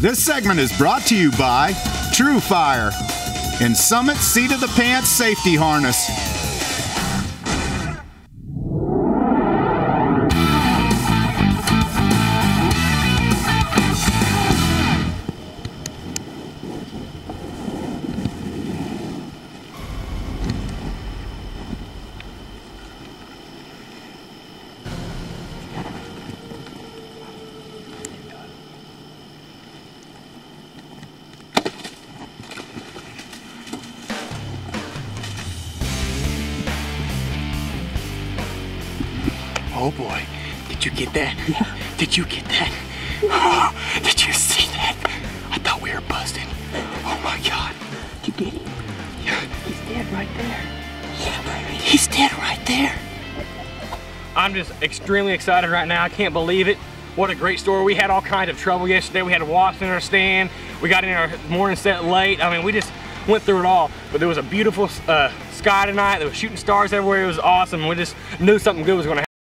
This segment is brought to you by Tru-Fire and Summit Seat of the Pants Safety Harness. Oh boy, did you get that? Yeah. Did you get that? Oh, did you see that? I thought we were busting. Oh my God. Did you get him? Yeah. He's dead right there. Yeah, baby. He's dead right there. I'm just extremely excited right now. I can't believe it. What a great story. We had all kinds of trouble yesterday. We had wasps in our stand. We got in our morning set late. I mean, we just went through it all. But there was a beautiful uh, sky tonight. There was shooting stars everywhere. It was awesome. We just knew something good was going to happen.